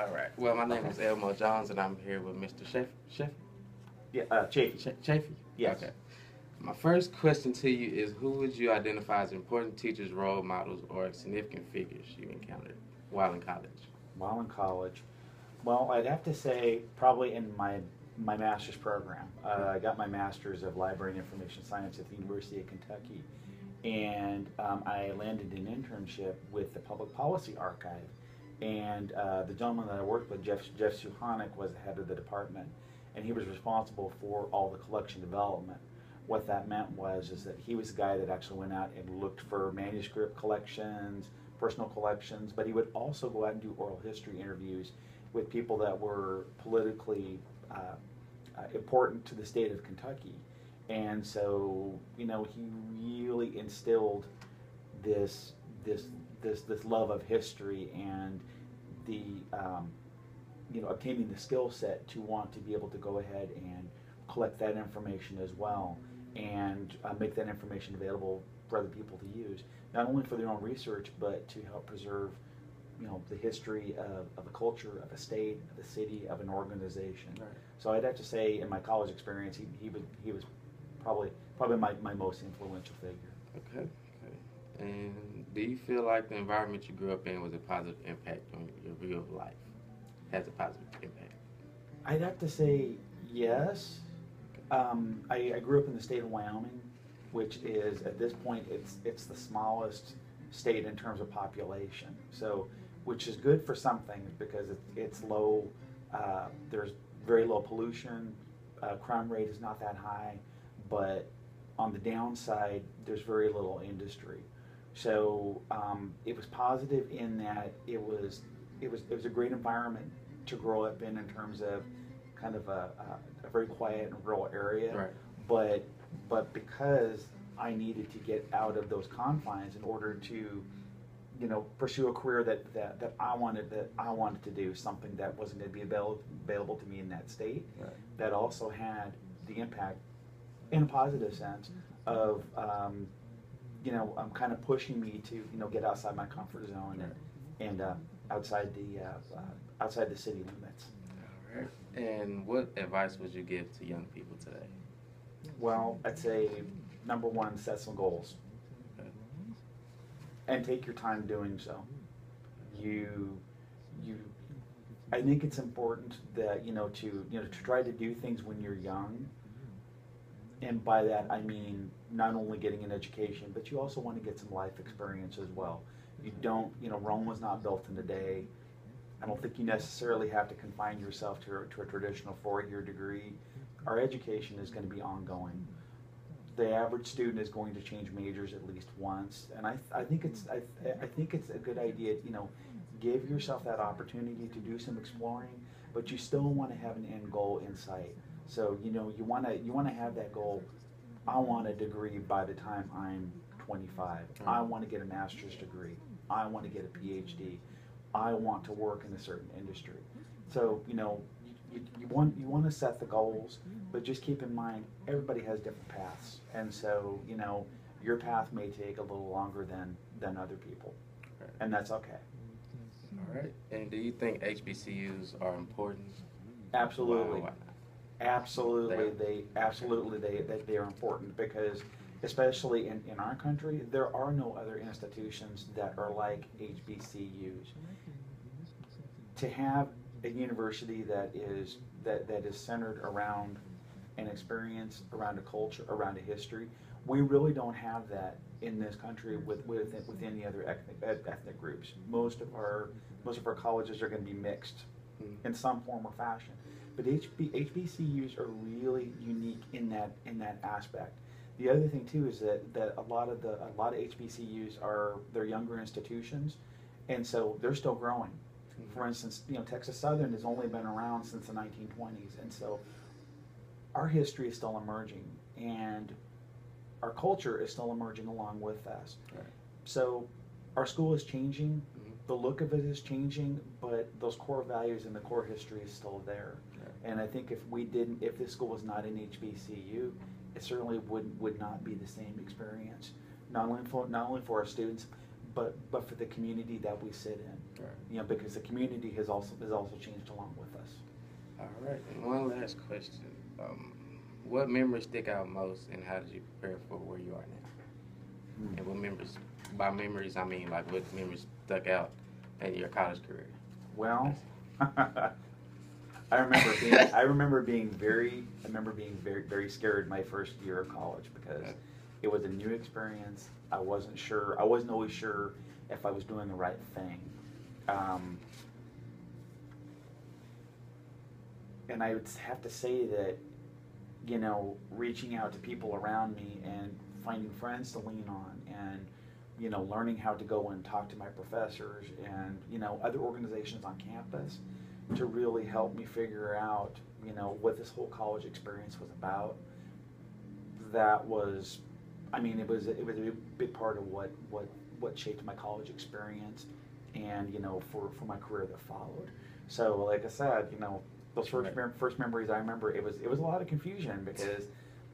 All right. Well, my name is Elmo Jones, and I'm here with Mr. Chaffee. Chaffee? Yeah, uh, Chaffee. Ch- Chaffee? Yes. Okay. My first question to you is who would you identify as important teachers, role models, or significant figures you encountered while in college? While in college, well, I'd have to say probably in my my master's program. Uh, I got my master's of library and information science at the University of Kentucky, and um, I landed an internship with the Public Policy Archive. And uh, the gentleman that I worked with, Jeff Jeff Suchanek, was the head of the department, and he was responsible for all the collection development. What that meant was is that he was the guy that actually went out and looked for manuscript collections, personal collections, but he would also go out and do oral history interviews with people that were politically uh, uh, important to the state of Kentucky. And so, you know, he really instilled this this this this love of history and the um, you know obtaining the skill set to want to be able to go ahead and collect that information as well and uh, make that information available for other people to use, not only for their own research but to help preserve you know the history of, of a culture, of a state, of a city, of an organization. Right. So I'd have to say, in my college experience, he, he would he was probably probably my, my most influential figure. Okay. Okay. And do you feel like the environment you grew up in was a positive impact on your view of life? Has a positive impact? I'd have to say yes. Um, I, I grew up in the state of Wyoming, which is at this point it's it's the smallest state in terms of population. So, which is good for some things because it, it's low. Uh, there's very low pollution. Uh, crime rate is not that high, but on the downside, there's very little industry. So um, it was positive in that it was it was it was a great environment to grow up in in terms of kind of a, a, a very quiet and rural area. Right. But but because I needed to get out of those confines in order to you know pursue a career that, that, that I wanted that I wanted to do something that wasn't going to be available available to me in that state Right. that also had the impact in a positive sense of um, you know um, kind of pushing me to you know get outside my comfort zone and and uh, outside the uh, uh, outside the city limits. All right. And what advice would you give to young people today? Well, I'd say number one, set some goals Okay. and take your time doing so. You you I think it's important that you know to you know to try to do things when you're young. And by that I mean not only getting an education, but you also want to get some life experience as well. You don't, you know, Rome was not built in a day. I don't think you necessarily have to confine yourself to, a- to a traditional four-year degree. Our education is going to be ongoing. The average student is going to change majors at least once, and I, I think it's I, I think it's a good idea. You know, give yourself that opportunity to do some exploring, but you still want to have an end goal in sight. So you know you want to you want to have that goal. I want a degree by the time I'm 25. I mm. want to get a master's degree. I want to get a PhD. I want to work in a certain industry. So you know, you, you, want you want to set the goals, but just keep in mind everybody has different paths, and so you know your path may take a little longer than than other people, and that's okay. All right. And do you think HBCUs are important? Absolutely. Absolutely, They- absolutely they they, they are important because especially in, in our country, there are no other institutions that are like HBCUs. To have a university that is that, that is centered around an experience, around a culture, around a history, we really don't have that in this country with with with any other ethnic ethnic groups. Most of our most of our colleges are going to be mixed Mhm. in some form or fashion. But HB, HBCUs are really unique in that in that aspect. The other thing too is that, that a lot of the a lot of HBCUs are they're younger institutions, and so they're still growing. For instance, you know Texas Southern has only been around since the 1920s, and so our history is still emerging, and our culture is still emerging along with us. Right. So our school is changing, Mhm. the look of it is changing, but those core values and the core history is still there. And I think if we didn't, if this school was not an HBCU, it certainly would would not be the same experience, not only for not only for our students, but but for the community that we sit in. Right. You know, because the community has also has also changed along with us. All right. And one last question. Um, what memories stick out most, and how did you prepare for where you are now? Hmm. And what memories, by memories, I mean like what memories stuck out in your college career? Well, I remember being I remember being very I remember being very very scared my first year of college because Okay. it was a new experience. I wasn't sure. I wasn't always sure if I was doing the right thing. Um, and I would have to say that, you know, reaching out to people around me and finding friends to lean on and, you know, learning how to go and talk to my professors and, you know, other organizations on campus to really help me figure out, you know, what this whole college experience was about. That was, I mean, it was it was a big part of what what what shaped my college experience, and you know, for for my career that followed. So, like I said, you know, those first Right. mem- first memories I remember, it was it was a lot of confusion because.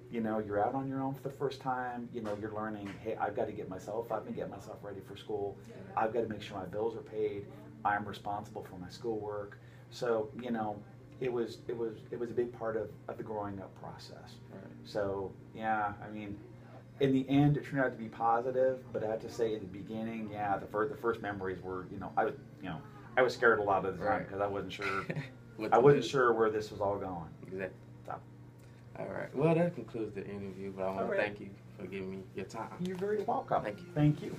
You know, you're out on your own for the first time. You know, you're learning. Hey, I've got to get myself up and get myself ready for school. I've got to make sure my bills are paid. I'm responsible for my schoolwork. So, you know, it was it was it was a big part of, of the growing up process. Right. So yeah, I mean, in the end, it turned out to be positive. But I have to say, in the beginning, yeah, the first the first memories were, you know, I was you know I was scared a lot of the time Right. because I wasn't sure I wasn't do. sure where this was all going. Exactly. So, All right. Well, that concludes the interview, but I want All to thank you for giving me your time. you're very welcome. Thank you. Thank you.